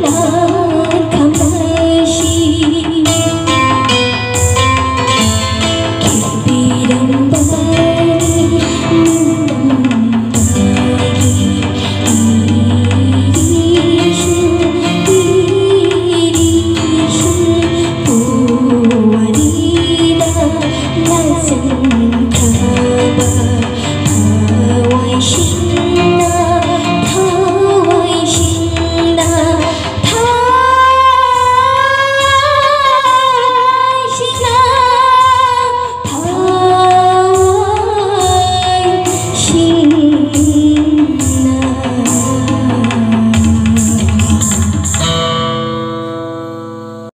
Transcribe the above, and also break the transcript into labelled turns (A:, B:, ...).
A: Oh.